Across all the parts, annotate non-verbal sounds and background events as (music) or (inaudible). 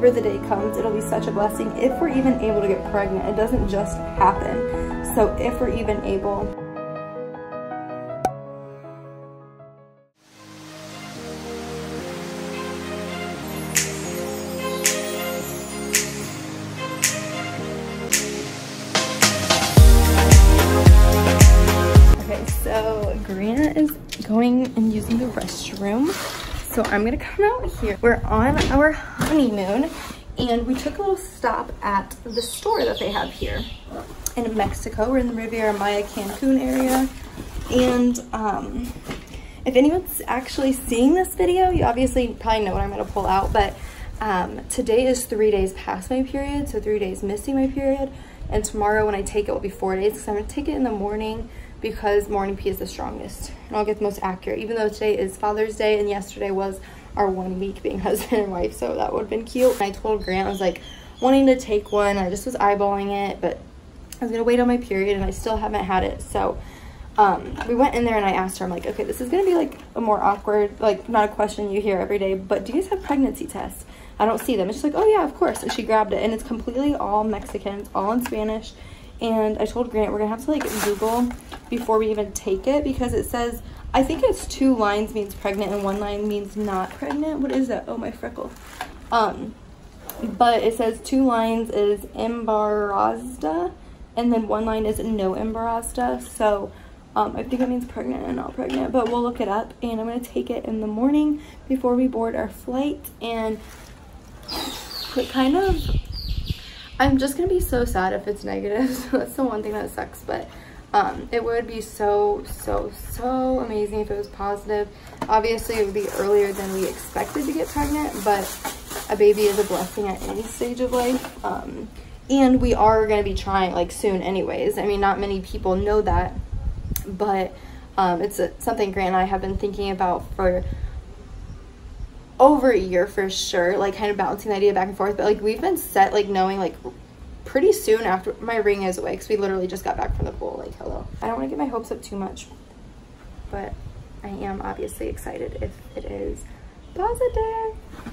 whenever the day comes, it'll be such a blessing if we're even able to get pregnant. It doesn't just happen. So if we're even able, Okay, so Grant is going and using the restroom. So I'm gonna come out here. We're on our honeymoon and we took a little stop at the store that they have here in Mexico. We're in the Riviera Maya Cancun area. And um, if anyone's actually seeing this video, you obviously probably know what I'm gonna pull out, but um, today is three days past my period, so three days missing my period. And tomorrow when I take it will be four days because I'm gonna take it in the morning because morning pee is the strongest and I'll get the most accurate even though today is Father's Day and yesterday was our one week being (laughs) husband and wife so that would have been cute. And I told Grant I was like wanting to take one I just was eyeballing it but I was gonna wait on my period and I still haven't had it so um, we went in there and I asked her I'm like okay this is gonna be like a more awkward like not a question you hear every day but do you guys have pregnancy tests? I don't see them. It's just like, oh yeah, of course. So she grabbed it and it's completely all Mexicans, all in Spanish. And I told Grant we're gonna have to like Google before we even take it because it says, I think it's two lines means pregnant and one line means not pregnant. What is that? Oh, my freckle. Um, but it says two lines is embarazada and then one line is no embarazada. So um, I think it means pregnant and not pregnant, but we'll look it up and I'm gonna take it in the morning before we board our flight and it kind of i'm just gonna be so sad if it's negative (laughs) that's the one thing that sucks but um, it would be so so so amazing if it was positive. Obviously it would be earlier than we expected to get pregnant but a baby is a blessing at any stage of life. Um, and we are going to be trying like soon anyways. I mean not many people know that but um, it's a, something grant and i have been thinking about for over a year for sure, like kind of bouncing the idea back and forth. But like we've been set, like knowing like pretty soon after my ring is away because we literally just got back from the pool. Like, hello. I don't want to get my hopes up too much, but I am obviously excited if it is positive.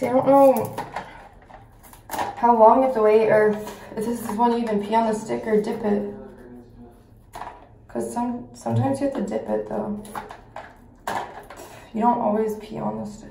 See, I don't know how long you have to wait or if this is when you even pee on the stick or dip it. Because some, sometimes you have to dip it though. You don't always pee on the stick.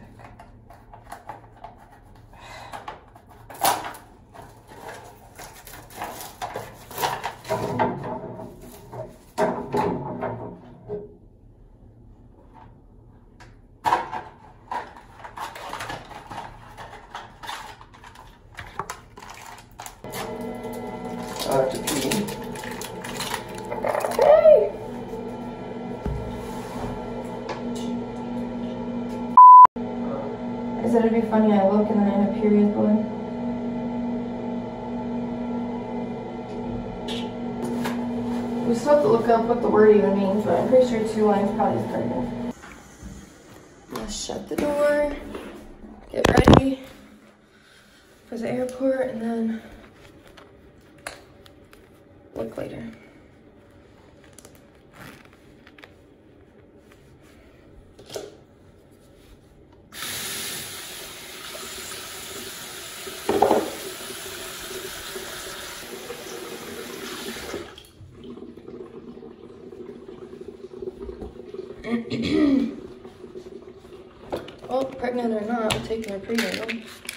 To pee. Hey! I said it'd be funny, I look and then I have period blood. We still have to look up what the word even means, but I'm pretty sure two lines probably is pregnant. Let's shut the door, get ready for the airport, and then look later. well, pregnant or not, I'm taking a prenatal.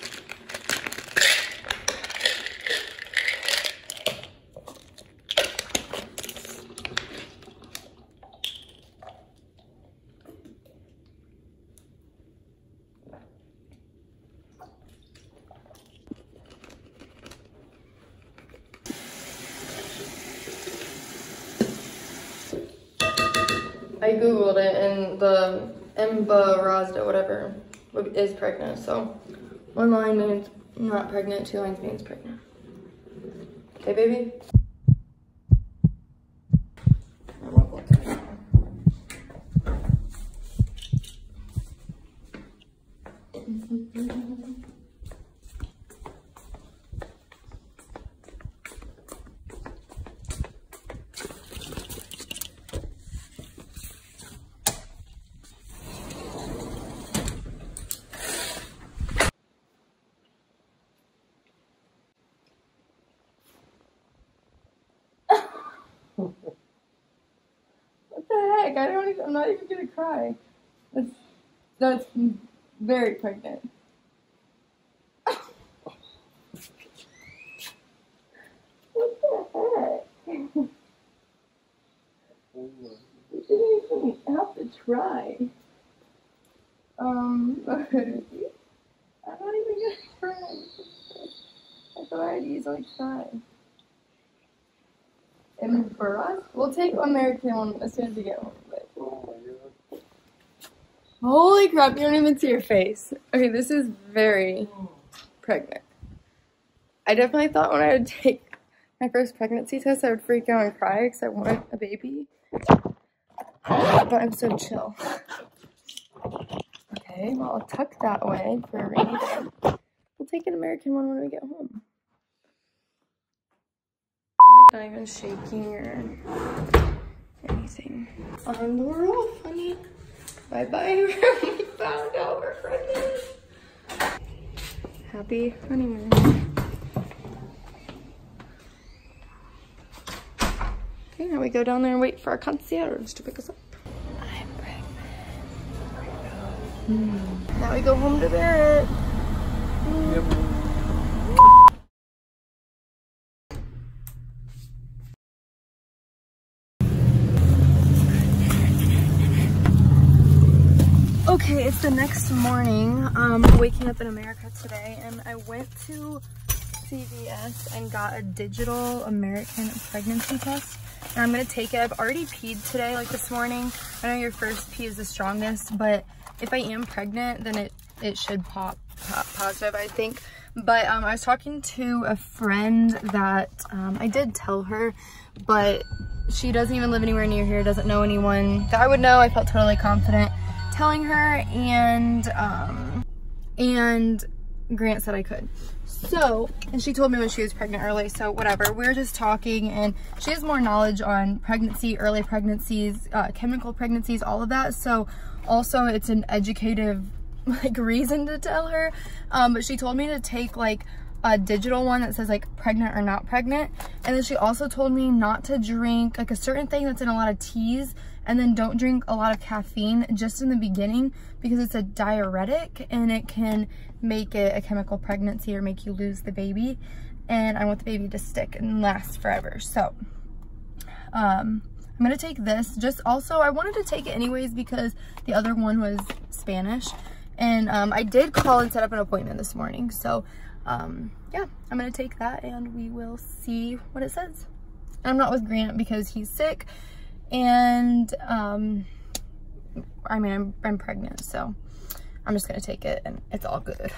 I googled it and the Emba Razda, whatever, is pregnant. So one line means not pregnant, two lines means pregnant. Okay, baby? heck? I don't even, I'm not even gonna cry. That's, that's very pregnant. what the heck? you didn't even have to try. Um, I'm not even gonna cry. I thought I'd easily cry. And for us, we'll take American one as soon as we get home. But... Oh my god. Holy crap, you don't even see your face. Okay, this is very pregnant. I definitely thought when I would take my first pregnancy test, I would freak out and cry because I wanted a baby. But I'm so chill. Okay, well, I'll tuck that away for a rainy day. We'll take an American one when we get home I'm not even shaking or anything. On the roof, honey. Bye bye. we found out we're pregnant. Happy honeymoon. Okay, now we go down there and wait for our concierge to pick us up. I'm pregnant. Mm. Now we go home to bed. It's the next morning. Um, waking up in America today, and I went to CVS and got a digital American pregnancy test. And I'm gonna take it. I've already peed today, like this morning. I know your first pee is the strongest, but if I am pregnant, then it, it should pop, pop positive, I think. But um, I was talking to a friend that um, I did tell her, but she doesn't even live anywhere near here, doesn't know anyone that I would know. I felt totally confident telling her and um, and Grant said I could. So, and she told me when she was pregnant early, so whatever. We are just talking and she has more knowledge on pregnancy, early pregnancies, uh, chemical pregnancies, all of that. So also it's an educative (laughs) like reason to tell her. Um, but she told me to take like a digital one that says like pregnant or not pregnant. And then she also told me not to drink like a certain thing that's in a lot of teas and then don't drink a lot of caffeine just in the beginning because it's a diuretic and it can make it a chemical pregnancy or make you lose the baby. And I want the baby to stick and last forever. So, um, I'm gonna take this. Just also, I wanted to take it anyways because the other one was Spanish. And um, I did call and set up an appointment this morning. So um, yeah, I'm gonna take that and we will see what it says. I'm not with Grant because he's sick and um, I mean, I'm, I'm pregnant, so I'm just gonna take it and it's all good.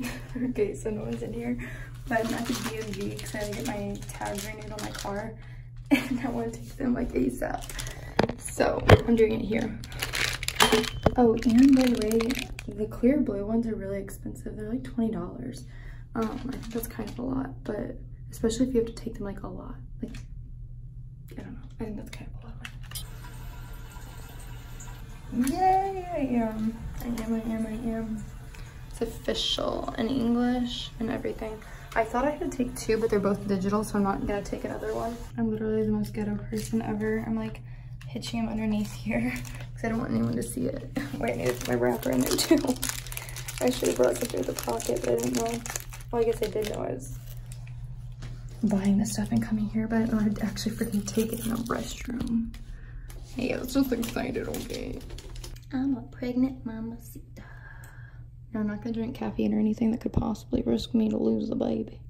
(laughs) okay, so no one's in here, but I'm at the DMV because I had to get my tags renewed on my car (laughs) and I want to take them like ASAP. So I'm doing it here. Oh, and by the way, the Clearblue ones are really expensive. They're like $20. Um, I think that's kind of a lot, but especially if you have to take them like a lot. Like, I don't know. I think that's kind of a lot. Yay, I am. I am, I am, I am. It's official in English and everything. I thought I had to take two, but they're both digital, so I'm not gonna take another one. I'm literally the most ghetto person ever. I'm like hitching him underneath here (laughs) because I don't want anyone to see it. (laughs) Wait, I need my wrapper in there too. (laughs) I should have brought it through the pocket, but I didn't know. Well, I guess I did know I was buying this stuff and coming here, but I actually freaking take it in the restroom. Hey, I was just excited, okay? I'm a pregnant mamacita. I'm not gonna drink caffeine or anything that could possibly risk me to lose the baby.